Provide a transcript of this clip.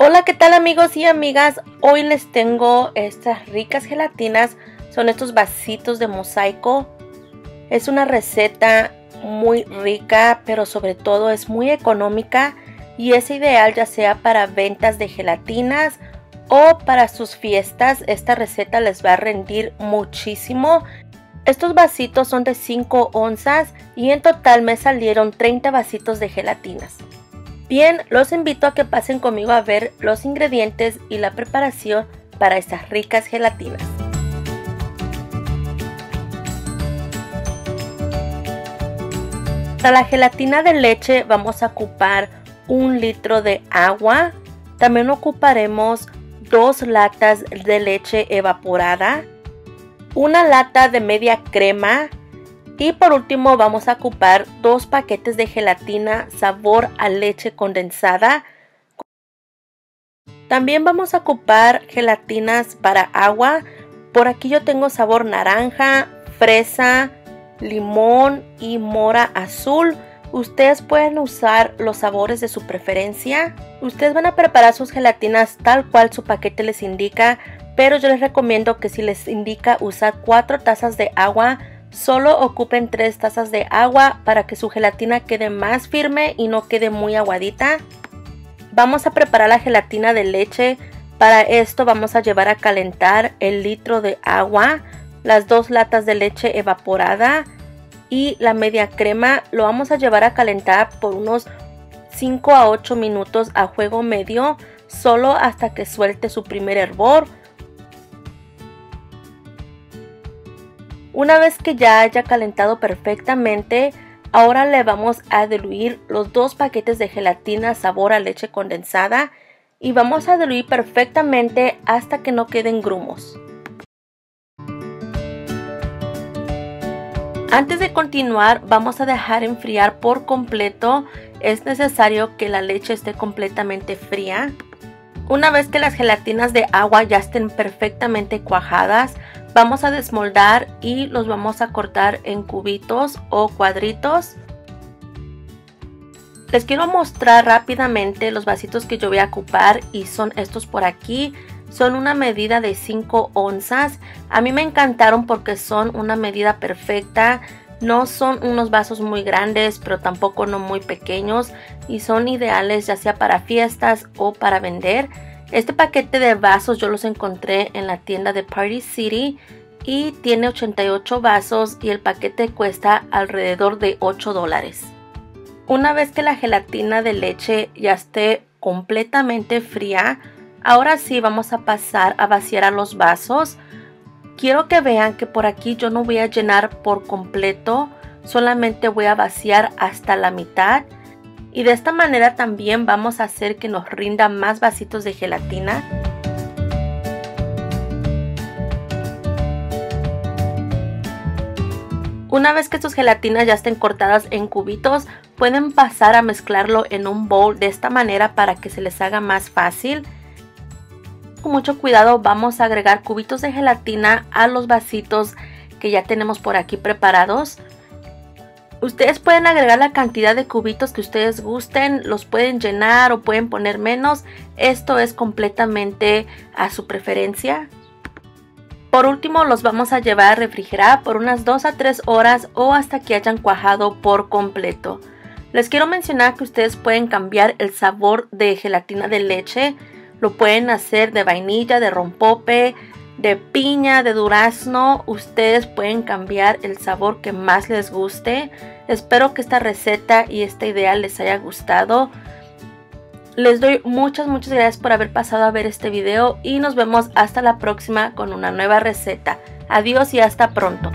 Hola, ¿qué tal amigos y amigas? Hoy les tengo estas ricas gelatinas. Son estos vasitos de mosaico. Es una receta muy rica, pero sobre todo es muy económica y es ideal ya sea para ventas de gelatinas o para sus fiestas. Esta receta les va a rendir muchísimo. Estos vasitos son de 5 onzas y en total me salieron 30 vasitos de gelatinas. Bien, los invito a que pasen conmigo a ver los ingredientes y la preparación para estas ricas gelatinas. Para la gelatina de leche vamos a ocupar un litro de agua. También ocuparemos dos latas de leche evaporada, una lata de media crema y por último vamos a ocupar dos paquetes de gelatina sabor a leche condensada. También vamos a ocupar gelatinas para agua. Por aquí yo tengo sabor naranja, fresa, limón y mora azul. Ustedes pueden usar los sabores de su preferencia. Ustedes van a preparar sus gelatinas tal cual su paquete les indica, pero yo les recomiendo que si les indica usar 4 tazas de agua, Solo ocupen 3 tazas de agua para que su gelatina quede más firme y no quede muy aguadita. Vamos a preparar la gelatina de leche. Para esto vamos a llevar a calentar el litro de agua, las dos latas de leche evaporada y la media crema. Lo vamos a llevar a calentar por unos 5 a 8 minutos a fuego medio, solo hasta que suelte su primer hervor Una vez que ya haya calentado perfectamente, ahora le vamos a diluir los dos paquetes de gelatina sabor a leche condensada y vamos a diluir perfectamente hasta que no queden grumos. Antes de continuar vamos a dejar enfriar por completo, es necesario que la leche esté completamente fría. Una vez que las gelatinas de agua ya estén perfectamente cuajadas, vamos a desmoldar y los vamos a cortar en cubitos o cuadritos. Les quiero mostrar rápidamente los vasitos que yo voy a ocupar y son estos por aquí. Son una medida de 5 onzas. A mí me encantaron porque son una medida perfecta. No son unos vasos muy grandes, pero tampoco no muy pequeños. Y son ideales ya sea para fiestas o para vender. Este paquete de vasos yo los encontré en la tienda de Party City y tiene 88 vasos y el paquete cuesta alrededor de 8 dólares. Una vez que la gelatina de leche ya esté completamente fría, ahora sí vamos a pasar a vaciar a los vasos. Quiero que vean que por aquí yo no voy a llenar por completo, solamente voy a vaciar hasta la mitad y de esta manera también vamos a hacer que nos rinda más vasitos de gelatina. Una vez que sus gelatinas ya estén cortadas en cubitos, pueden pasar a mezclarlo en un bowl de esta manera para que se les haga más fácil. Con mucho cuidado vamos a agregar cubitos de gelatina a los vasitos que ya tenemos por aquí preparados. Ustedes pueden agregar la cantidad de cubitos que ustedes gusten, los pueden llenar o pueden poner menos. Esto es completamente a su preferencia. Por último los vamos a llevar a refrigerar por unas 2 a 3 horas o hasta que hayan cuajado por completo. Les quiero mencionar que ustedes pueden cambiar el sabor de gelatina de leche. Lo pueden hacer de vainilla, de rompope, de piña, de durazno. Ustedes pueden cambiar el sabor que más les guste. Espero que esta receta y esta idea les haya gustado. Les doy muchas, muchas gracias por haber pasado a ver este video y nos vemos hasta la próxima con una nueva receta. Adiós y hasta pronto.